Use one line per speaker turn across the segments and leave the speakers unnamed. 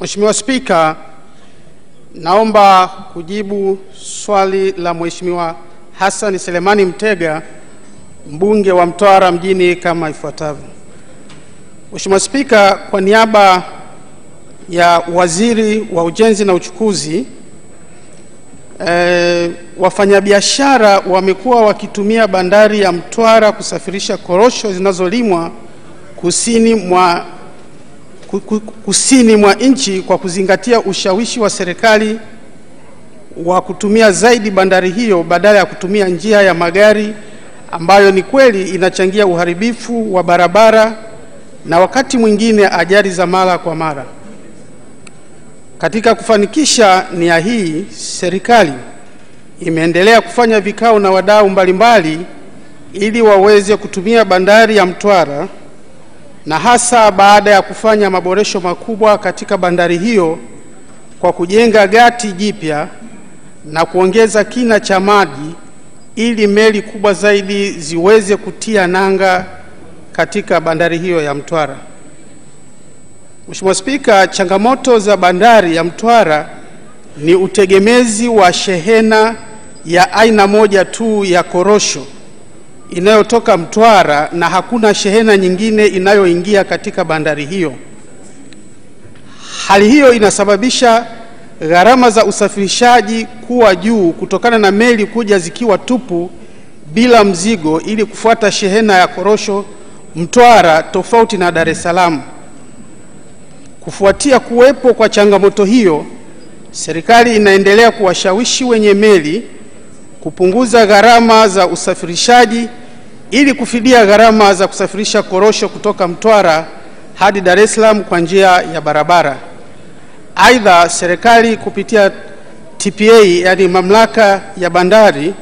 Mheshimiwa Spika, naomba kujibu swali la Mheshimiwa Hassan Selemani Mtega, mbunge wa Mtwara mjini kama ifuatavyo. Mheshimiwa Spika, kwa niaba ya Waziri wa Ujenzi na Uchukuzi, e, wafanyabiashara wamekuwa wakitumia bandari ya Mtwara kusafirisha korosho zinazolimwa kusini mwa kusini mwa nchi kwa kuzingatia ushawishi wa serikali wa kutumia zaidi bandari hiyo badala ya kutumia njia ya magari ambayo ni kweli inachangia uharibifu wa barabara na wakati mwingine ajali za mara kwa mara. Katika kufanikisha nia hii, serikali imeendelea kufanya vikao na wadau mbalimbali ili waweze kutumia bandari ya Mtwara na hasa baada ya kufanya maboresho makubwa katika bandari hiyo kwa kujenga gati jipya na kuongeza kina cha maji ili meli kubwa zaidi ziweze kutia nanga katika bandari hiyo ya Mtwara. Mheshimiwa Spika, changamoto za bandari ya Mtwara ni utegemezi wa shehena ya aina moja tu ya korosho inayotoka Mtwara na hakuna shehena nyingine inayoingia katika bandari hiyo. Hali hiyo inasababisha gharama za usafirishaji kuwa juu kutokana na meli kuja zikiwa tupu bila mzigo ili kufuata shehena ya korosho Mtwara tofauti na Dar es Salaam. Kufuatia kuwepo kwa changamoto hiyo, serikali inaendelea kuwashawishi wenye meli kupunguza gharama za usafirishaji ili kufidia gharama za kusafirisha korosho kutoka Mtwara hadi Dar es Salaam kwa njia ya barabara. Aidha, serikali kupitia TPA, yani mamlaka ya bandari,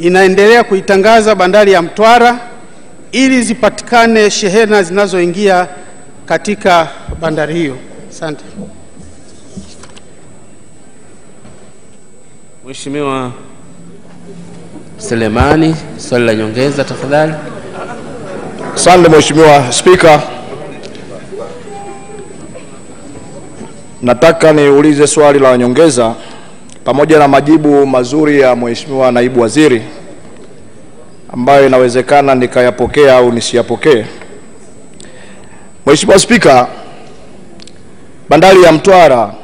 inaendelea kuitangaza bandari ya Mtwara ili zipatikane shehena zinazoingia katika bandari hiyo. Asante.
Mheshimiwa Selemani, swali la nyongeza tafadhali.
Asante Mheshimiwa Spika, nataka niulize swali la nyongeza pamoja na majibu mazuri ya Mheshimiwa Naibu Waziri ambayo inawezekana nikayapokea au nisiyapokee. Mheshimiwa Spika, bandari ya Mtwara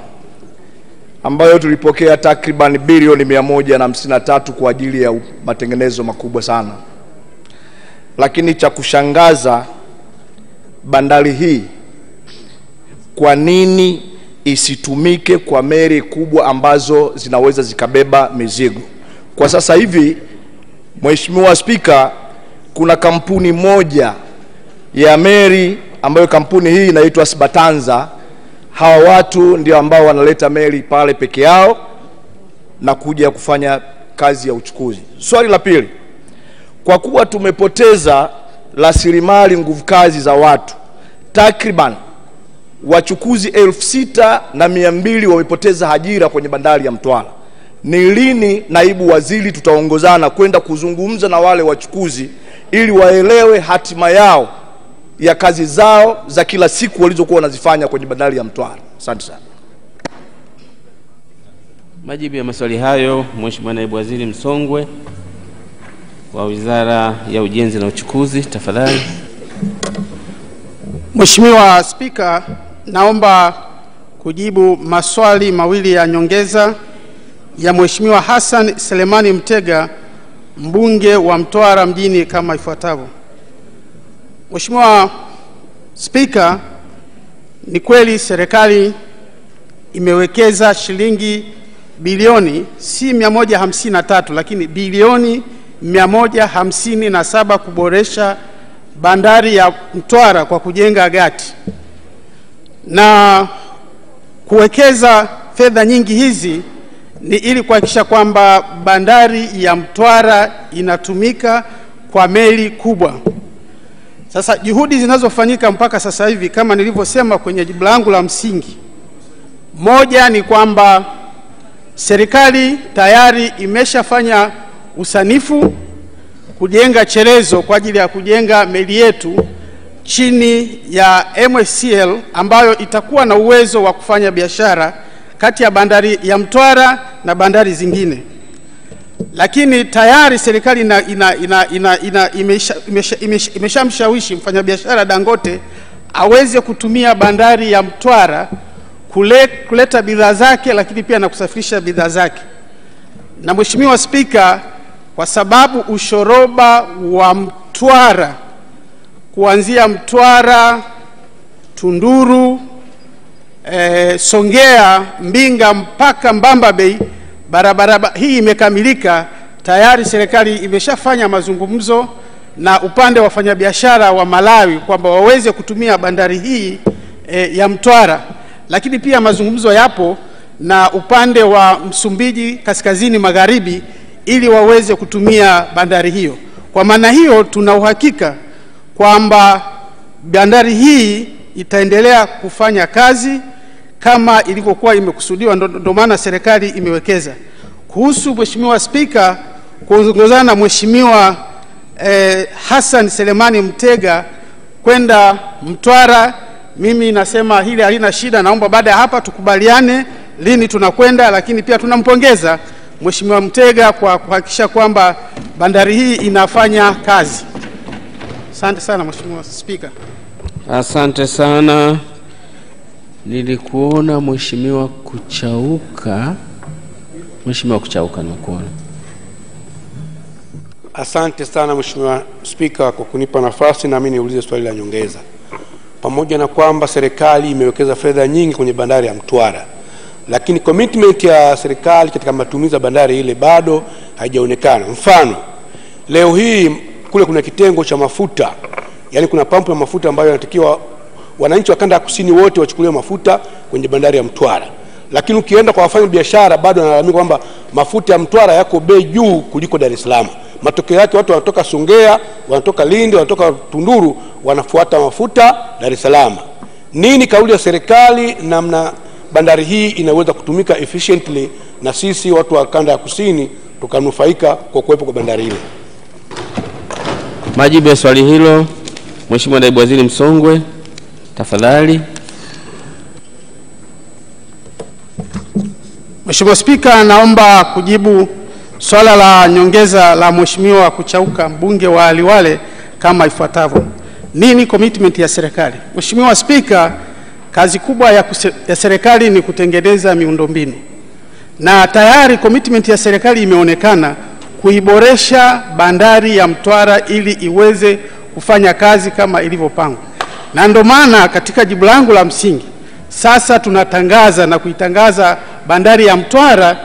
ambayo tulipokea takriban bilioni 153 kwa ajili ya matengenezo makubwa sana lakini cha kushangaza bandari hii kwa nini isitumike kwa meli kubwa ambazo zinaweza zikabeba mizigo? Kwa sasa hivi, Mheshimiwa Spika, kuna kampuni moja ya meli ambayo kampuni hii inaitwa Sbatanza. Hawa watu ndio ambao wanaleta meli pale peke yao na kuja kufanya kazi ya uchukuzi. Swali la pili, kwa kuwa tumepoteza rasilimali nguvu kazi za watu takriban wachukuzi elfu sita na mia mbili wamepoteza ajira kwenye bandari ya Mtwara. Ni lini naibu waziri tutaongozana kwenda kuzungumza na wale wachukuzi ili waelewe hatima yao ya kazi zao za kila siku walizokuwa wanazifanya kwenye bandari ya Mtwara? Asante sana.
Majibu ya maswali hayo, Mheshimiwa Naibu Waziri Msongwe wa Wizara ya Ujenzi na Uchukuzi, tafadhali.
Mheshimiwa Spika, naomba kujibu maswali mawili ya nyongeza ya Mheshimiwa Hassan Selemani Mtega, mbunge wa Mtwara mjini kama ifuatavyo. Mheshimiwa Spika, ni kweli serikali imewekeza shilingi bilioni si 153 lakini bilioni 157 kuboresha bandari ya Mtwara kwa kujenga gati na kuwekeza fedha nyingi hizi ni ili kuhakikisha kwamba bandari ya Mtwara inatumika kwa meli kubwa. Sasa juhudi zinazofanyika mpaka sasa hivi kama nilivyosema kwenye jibu langu la msingi, moja ni kwamba serikali tayari imeshafanya usanifu kujenga chelezo kwa ajili ya kujenga meli yetu chini ya MSCL ambayo itakuwa na uwezo wa kufanya biashara kati ya bandari ya Mtwara na bandari zingine. Lakini tayari serikali ina, ina, ina, ina, ina, imesha- imesha- imesha- imeshamshawishi mfanyabiashara Dangote aweze kutumia bandari ya Mtwara kule, kuleta bidhaa zake, lakini pia na kusafirisha bidhaa zake. Na Mheshimiwa Spika, kwa sababu ushoroba wa Mtwara kuanzia Mtwara, Tunduru, eh, Songea, Mbinga mpaka Mbamba Bay, barabara hii imekamilika tayari. Serikali imeshafanya mazungumzo na upande wa wafanyabiashara wa Malawi kwamba waweze kutumia bandari hii e, ya Mtwara, lakini pia mazungumzo yapo na upande wa Msumbiji kaskazini magharibi ili waweze kutumia bandari hiyo. Kwa maana hiyo tuna uhakika kwamba bandari hii itaendelea kufanya kazi kama ilivyokuwa imekusudiwa, ndo- maana serikali imewekeza. Kuhusu Mheshimiwa Spika, kuongozana na Mheshimiwa eh, Hassan Selemani Mtega kwenda Mtwara, mimi nasema hili halina shida. Naomba baada ya hapa tukubaliane lini tunakwenda, lakini pia tunampongeza Mheshimiwa Mtega kwa kuhakikisha kwamba bandari hii inafanya kazi. Asante sana Mheshimiwa Spika.
Asante sana. Nilikuona Mheshimiwa Kuchauka. Mheshimiwa Kuchauka, nimekuona.
Asante sana Mheshimiwa Spika kwa kunipa nafasi nami niulize swali la nyongeza. Pamoja na kwamba serikali imewekeza fedha nyingi kwenye bandari ya Mtwara, lakini commitment ya serikali katika matumizi ya bandari ile bado haijaonekana. Mfano, leo hii kule kuna kitengo cha mafuta, yaani kuna pampu ya mafuta ambayo inatakiwa wananchi wa kanda ya kusini wote wachukuliwe mafuta kwenye bandari ya Mtwara, lakini ukienda kwa wafanya biashara bado wanalalamika kwamba mafuta ya Mtwara yako bei juu kuliko Dar es Salaam. Matokeo yake watu wanatoka Songea, wanatoka Lindi, wanatoka Tunduru, wanafuata mafuta Dar es Salaam. Nini kauli ya serikali namna bandari hii inaweza kutumika efficiently na sisi watu wa kanda ya kusini tukanufaika kwa kuwepo kwa bandari ile?
Majibu ya swali hilo, Mheshimiwa Naibu Waziri Msongwe, tafadhali.
Mheshimiwa Spika, naomba kujibu swala la nyongeza la Mheshimiwa Kuchauka mbunge wa Liwale kama ifuatavyo. Nini commitment ya serikali? Mheshimiwa Spika, kazi kubwa ya, ya serikali ni kutengeneza miundombinu na tayari commitment ya serikali imeonekana kuiboresha bandari ya Mtwara ili iweze kufanya kazi kama ilivyopangwa, na ndio maana katika jibu langu la msingi sasa tunatangaza na kuitangaza bandari ya Mtwara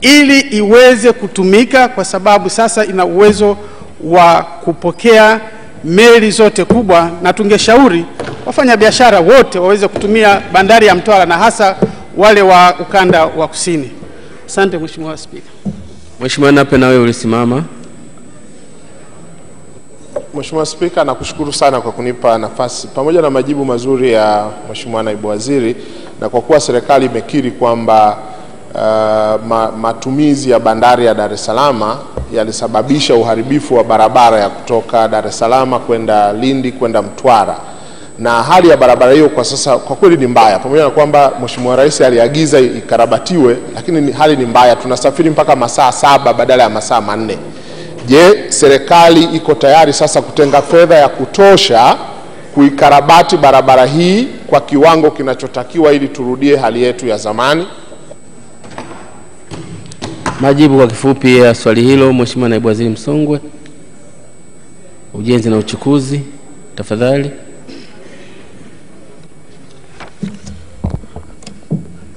ili iweze kutumika, kwa sababu sasa ina uwezo wa kupokea meli zote kubwa, na tungeshauri wafanyabiashara wote waweze kutumia bandari ya Mtwara na hasa wale wa ukanda wa kusini. Asante Mheshimiwa Spika.
Mheshimiwa Nape, na nawe ulisimama.
Mheshimiwa Spika, nakushukuru sana kwa kunipa nafasi pamoja na majibu mazuri ya Mheshimiwa Naibu Waziri, na kwa kuwa serikali imekiri kwamba uh, ma, matumizi ya bandari ya Dar es Salaam yalisababisha uharibifu wa barabara ya kutoka Dar es Salaam kwenda Lindi kwenda Mtwara na hali ya barabara hiyo kwa sasa kwa kweli ni mbaya, pamoja na kwamba Mheshimiwa Rais aliagiza ikarabatiwe, lakini hali ni mbaya. Tunasafiri mpaka masaa saba badala ya masaa manne. Je, serikali iko tayari sasa kutenga fedha ya kutosha kuikarabati barabara hii kwa kiwango kinachotakiwa ili turudie hali yetu ya zamani?
Majibu kwa kifupi ya swali hilo, Mheshimiwa Naibu Waziri Msongwe, Ujenzi na Uchukuzi, tafadhali.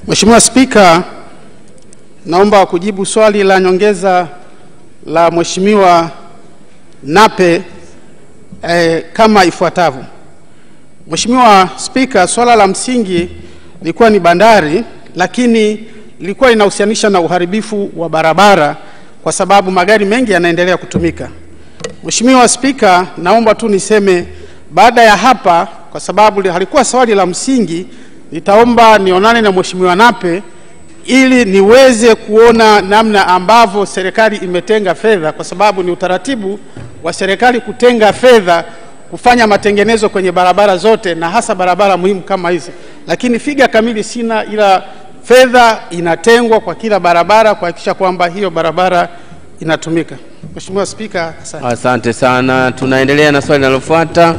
Mheshimiwa Spika, naomba kujibu swali la nyongeza la Mheshimiwa Nape eh, kama ifuatavyo. Mheshimiwa Spika, swala la msingi lilikuwa ni bandari, lakini lilikuwa inahusianisha na uharibifu wa barabara kwa sababu magari mengi yanaendelea kutumika. Mheshimiwa Spika, naomba tu niseme baada ya hapa, kwa sababu halikuwa swali la msingi, nitaomba nionane na Mheshimiwa Nape ili niweze kuona namna ambavyo serikali imetenga fedha, kwa sababu ni utaratibu wa serikali kutenga fedha kufanya matengenezo kwenye barabara zote na hasa barabara muhimu kama hizi, lakini figa kamili sina, ila fedha inatengwa kwa kila barabara kuhakikisha kwamba hiyo barabara inatumika. Mheshimiwa Spika, asante.
Asante sana. Tunaendelea na swali linalofuata.